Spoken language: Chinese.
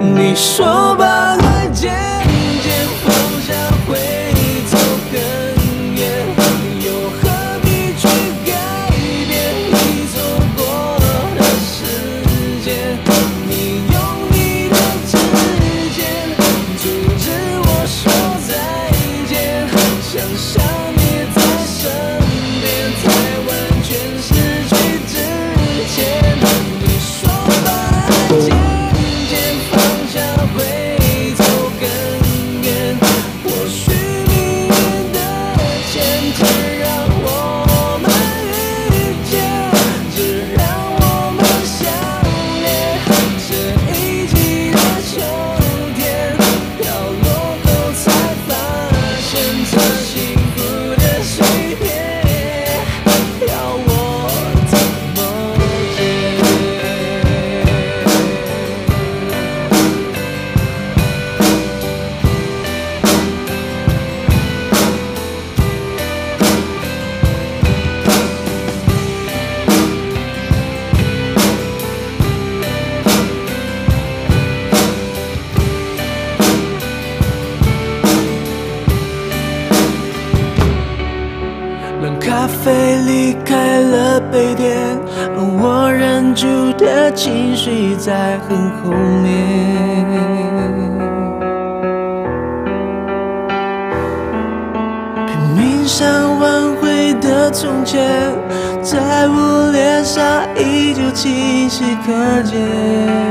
你说把，爱渐渐放下会走更远，又何必去改变你走过的时间？你用你的指尖阻止我说再见，想象让咖啡离开了杯垫，我忍住的情绪在很后面。拼命想挽回的从前，在我脸上依旧清晰可见。